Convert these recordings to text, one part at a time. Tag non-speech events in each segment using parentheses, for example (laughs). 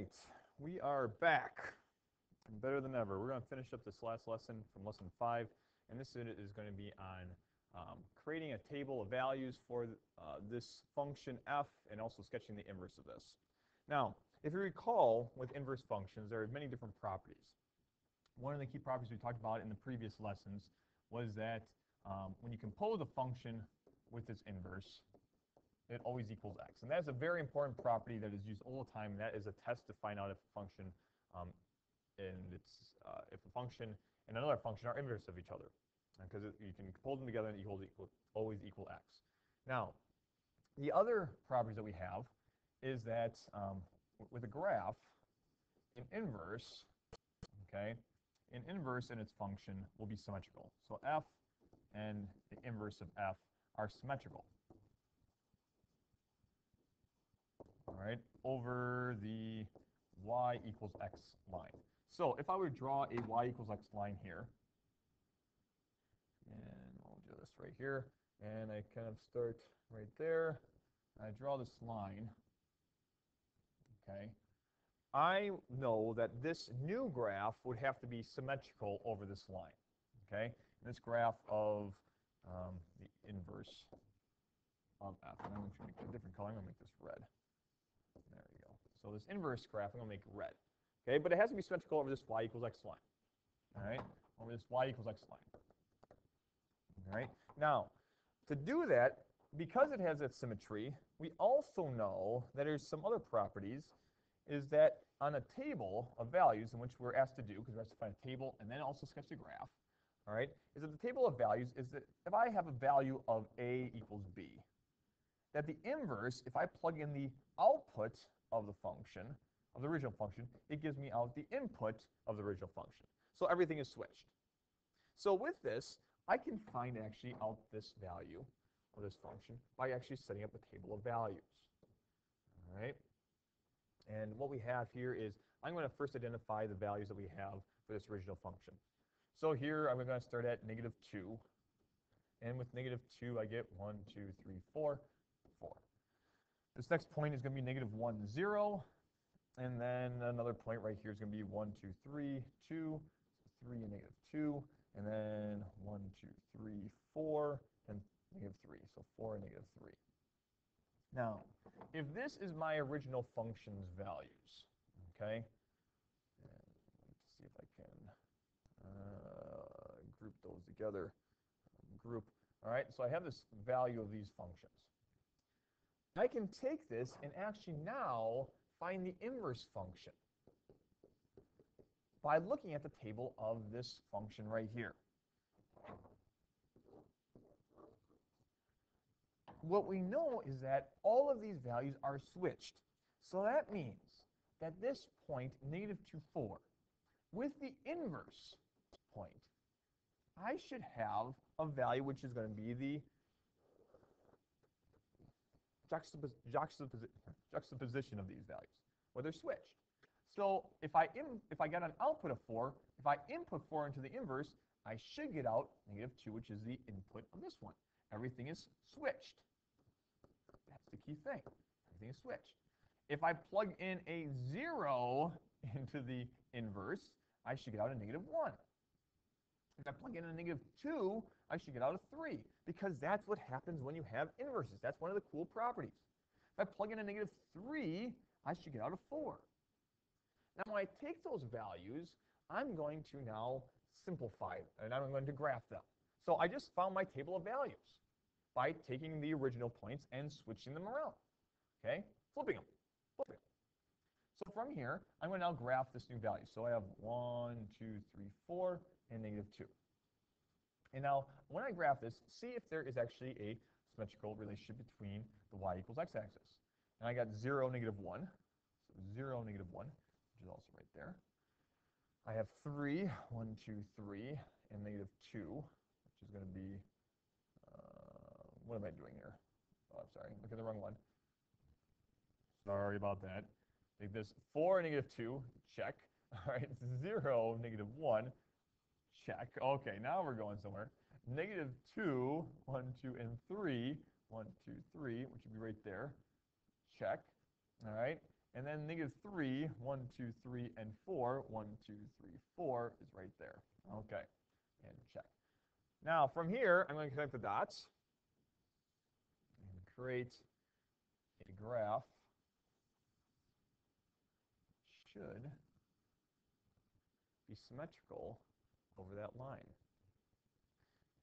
right, we are back. Better than ever. We're going to finish up this last lesson from lesson five, and this unit is going to be on um, creating a table of values for uh, this function f and also sketching the inverse of this. Now, if you recall, with inverse functions, there are many different properties. One of the key properties we talked about in the previous lessons was that um, when you compose a function with its inverse, it always equals x. And that's a very important property that is used all the time. That is a test to find out if a function um, and it's uh, if a function and another function are inverse of each other. Because you can pull them together and equal, equal always equal x. Now, the other properties that we have is that um, with a graph, an inverse, okay, an inverse and its function will be symmetrical. So f and the inverse of f are symmetrical. Right, over the y equals x line. So if I were to draw a y equals x line here, and we'll do this right here, and I kind of start right there, I draw this line, okay, I know that this new graph would have to be symmetrical over this line, okay? This graph of um, the inverse of f, and I'm going to make a different color, I'm going to make this red. There we go. So this inverse graph, I'm going to make red. Okay, but it has to be symmetrical over this y equals x line. All right, over this y equals x line. All right, now, to do that, because it has that symmetry, we also know that there's some other properties, is that on a table of values, in which we're asked to do, because we're asked to find a table and then also sketch the graph, all right, is that the table of values is that if I have a value of a equals b, that the inverse, if I plug in the output of the function, of the original function, it gives me out the input of the original function. So everything is switched. So with this, I can find actually out this value of this function by actually setting up a table of values. All right? And what we have here is I'm going to first identify the values that we have for this original function. So here I'm going to start at negative 2. And with negative 2, I get 1, 2, 3, 4. 4. This next point is going to be negative 1, 0. And then another point right here is going to be 1, 2, 3, 2, 3 and negative 2. And then 1, 2, 3, 4, and negative 3. So 4 and negative 3. Now, if this is my original function's values, okay, let's see if I can uh, group those together. Group. All right, so I have this value of these functions. I can take this and actually now find the inverse function by looking at the table of this function right here. What we know is that all of these values are switched. So that means that this point, negative 2, 4, with the inverse point, I should have a value which is going to be the juxtapos juxtapos juxtaposition of these values, where they're switched. So if I, if I get an output of 4, if I input 4 into the inverse, I should get out negative 2, which is the input of this one. Everything is switched. That's the key thing. Everything is switched. If I plug in a 0 (laughs) into the inverse, I should get out a negative 1. If I plug in a negative 2, I should get out a 3, because that's what happens when you have inverses. That's one of the cool properties. If I plug in a negative 3, I should get out a 4. Now, when I take those values, I'm going to now simplify and I'm going to graph them. So I just found my table of values by taking the original points and switching them around. Okay? Flipping them. Flipping them. So from here, I'm going to now graph this new value. So I have 1, 2, 3, 4, and negative 2. And now, when I graph this, see if there is actually a symmetrical relationship between the y equals x-axis. And I got 0, negative 1. So 0, negative 1, which is also right there. I have 3, 1, 2, 3, and negative 2, which is going to be, uh, what am I doing here? Oh, I'm sorry, look at the wrong one. Sorry about that. Take this 4, negative 2, check. (laughs) All right, 0, negative 1, check. Okay, now we're going somewhere. Negative 2, 1, 2, and 3, 1, 2, 3, which would be right there. Check. All right. And then negative 3, 1, 2, 3, and 4, 1, 2, 3, 4 is right there. Okay, and check. Now, from here, I'm going to connect the dots and create a graph. Should be symmetrical that line.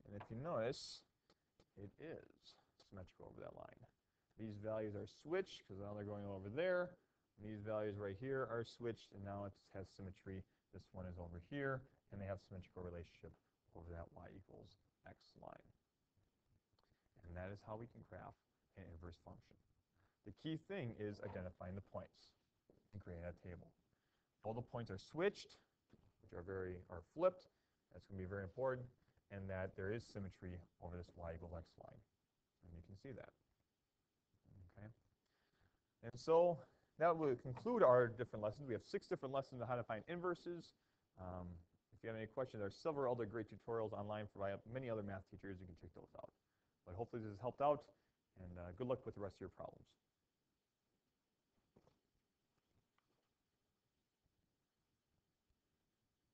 And if you notice, it is symmetrical over that line. These values are switched because now they're going over there. These values right here are switched, and now it has symmetry. This one is over here, and they have symmetrical relationship over that y equals x line. And that is how we can graph an inverse function. The key thing is identifying the points and creating a table. All the points are switched, which are very are flipped, that's going to be very important, and that there is symmetry over this y equals x line. And you can see that. Okay. And so that will conclude our different lessons. We have six different lessons on how to find inverses. Um, if you have any questions, there are several other great tutorials online by many other math teachers. You can check those out. But hopefully this has helped out, and uh, good luck with the rest of your problems.